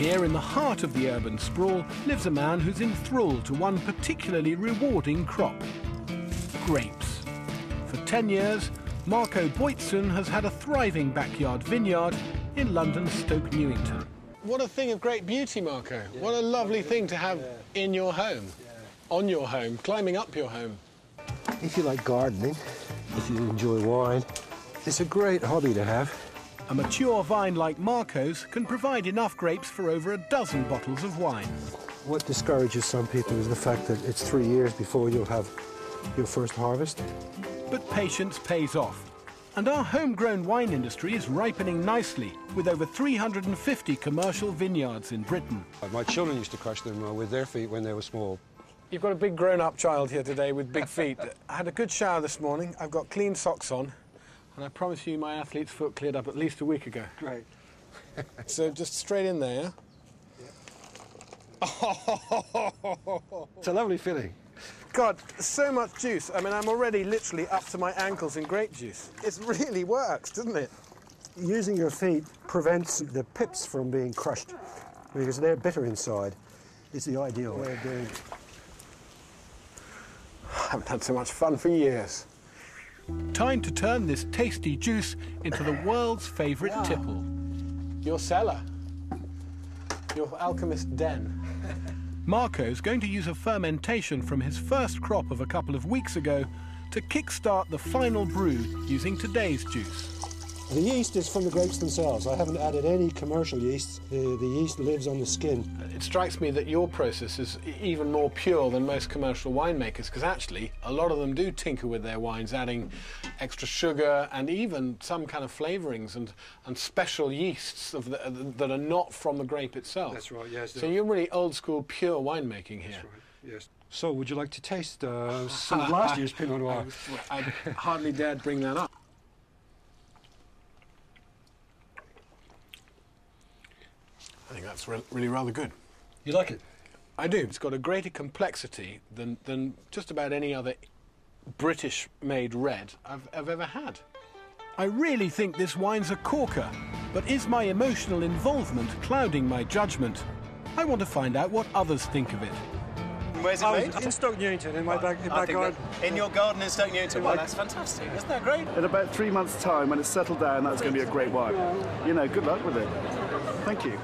Here in the heart of the urban sprawl lives a man who's enthralled to one particularly rewarding crop, grapes. For 10 years, Marko Boitsun has had a thriving backyard vineyard in London's Stoke Newington. What a thing of great beauty, Marko. Yeah. What a lovely thing to have yeah. in your home, yeah. on your home, climbing up your home. If you like gardening, if you enjoy wine, it's a great hobby to have. A mature vine like Marko's can provide enough grapes for over a dozen bottles of wine. What discourages some people is the fact that it's three years before you'll have your first harvest. But patience pays off. And our homegrown wine industry is ripening nicely, with over 350 commercial vineyards in Britain. My children used to crush them uh, with their feet when they were small. You've got a big grown-up child here today with big feet. I had a good shower this morning. I've got clean socks on. And I promise you my athlete's foot cleared up at least a week ago. Great. so just straight in there. it's a lovely feeling. God, so much juice. I mean, I'm already literally up to my ankles in grape juice. It really works, doesn't it? Using your feet prevents the pips from being crushed because they're bitter inside. It's the ideal way of doing it. I haven't had so much fun for years. Time to turn this tasty juice into the world's favourite wow. tipple. Your cellar. Your alchemist den. Marko's going to use a fermentation from his first crop of a couple of weeks ago to kickstart the final brew using today's juice. The yeast is from the grapes themselves. I haven't added any commercial yeast. The, the yeast lives on the skin. It strikes me that your process is even more pure than most commercial winemakers because actually a lot of them do tinker with their wines, adding extra sugar and even some kind of flavourings and, and special yeasts the, that are not from the grape itself. That's right, yes. So you're really old school pure winemaking here. That's right, yes. So would you like to taste uh, some of last year's Pinot Noir? I, I hardly dared bring that up. I think that's re really rather good. You like it? I do. It's got a greater complexity than, than just about any other British-made red I've, I've ever had. I really think this wine's a corker, but is my emotional involvement clouding my judgment? I want to find out what others think of it. Where's it oh, made? In Stoke Newington, in my oh, back, in my garden. In your garden in Stoke Newington? Well, that's fantastic. Isn't that great? In about three months' time, when it's settled down, that's going to be a great wine. You know, good luck with it. Thank you.